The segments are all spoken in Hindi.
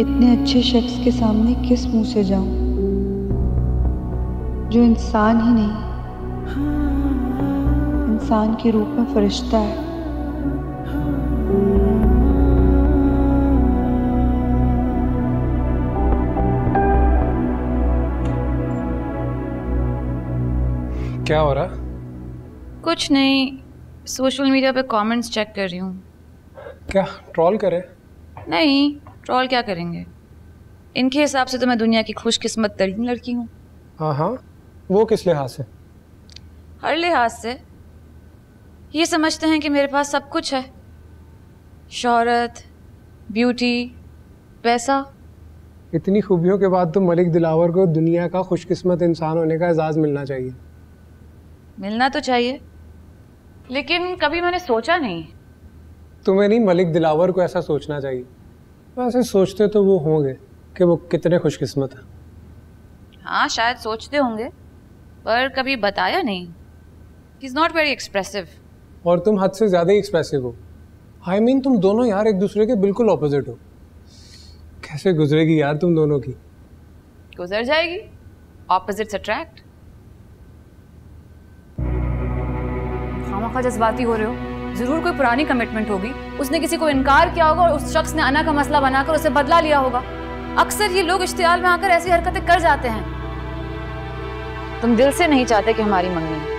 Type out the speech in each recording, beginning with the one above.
इतने अच्छे शख्स के सामने किस मुँह से जाऊँ? जो इंसान ही नहीं। इंसान के रूप में फरिश्ता है। क्या हो रहा? कुछ नहीं सोशल मीडिया पे कमेंट्स चेक कर रही हूँ। क्या ट्रॉल करे? नहीं ट्रॉल क्या करेंगे? इनके हिसाब से तो मैं दुनिया की खुशकिस्मत तरीन लड़की हूँ। हाँ हाँ वो किस लिहाज से? हर लिहाज से। ये समझते हैं कि मेरे पास सब कुछ है। शोहरत ब्यूटी पैसा। इतनी खूबियों के बाद तो मलिक दिलावर को दुनिया का खुशकिस्मत इंसान होने का एजाज़ मिलना चाहिए। मिलना तो चाहिए लेकिन कभी मैंने सोचा नहीं। तुम्हें नहीं मलिक दिलावर को ऐसा सोचना चाहिए। वैसे सोचते तो वो होंगे कि वो कितने खुशकिस्मत हैं। हाँ शायद सोचते होंगे पर कभी बताया नहीं। इज़ नॉट वेरी एक्सप्रेसिव और तुम हद से ज़्यादा ही एक्सप्रेसिव हो। आई I मीन mean, तुम दोनों यार एक दूसरे के बिल्कुल ऑपोजिट हो। कैसे गुजरेगी यार तुम दोनों की? गुजर जाएगी। ऑपोजिट्स अट्रैक्ट खामा जज्बाती हो रहे हो। ज़रूर कोई पुरानी कमिटमेंट होगी। उसने किसी को इनकार किया होगा और उस शख्स ने अना का मसला बनाकर उसे बदला लिया होगा। अक्सर ये लोग इश्तियाल में आकर ऐसी हरकतें कर जाते हैं। तुम दिल से नहीं चाहते कि हमारी मंगनी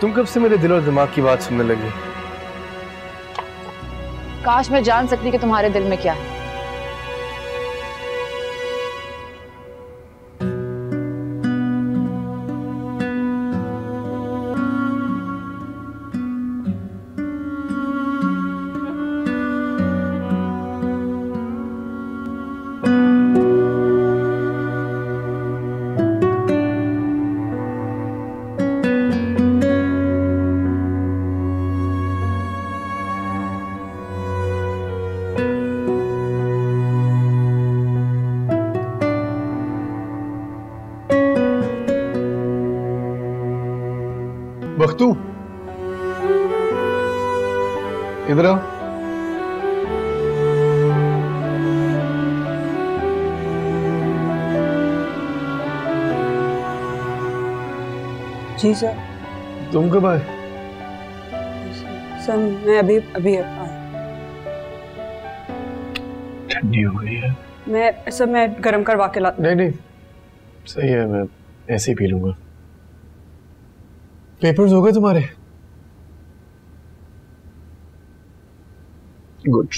तुम कब से मेरे दिल और दिमाग की बात सुनने लगी? काश मैं जान सकती कि तुम्हारे दिल में क्या है। बख्तू। इधर आओ जी सर। तुम कब आए? सर मैं अभी अभी आया। ठंडी हो गई है। मैं सर मैं गर्म करवा के ला नहीं नहीं। सही है मैं ऐसे ही पी लूँगा। पेपर्स हो गए तुम्हारे? गुड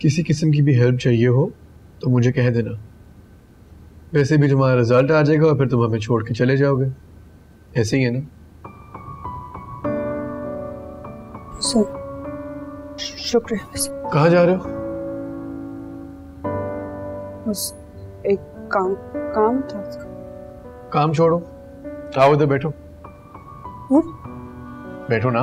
किसी किस्म की भी हेल्प चाहिए हो तो मुझे कह देना। वैसे भी तुम्हारा रिज़ल्ट आ जाएगा और फिर तुम हमें छोड़ के चले जाओगे। ऐसे ही है ना? सर शुक्रिया। सर कहाँ जा रहे हो? बस एक काम काम था। काम छोड़ो। आओ इधर बैठो? बैठो ना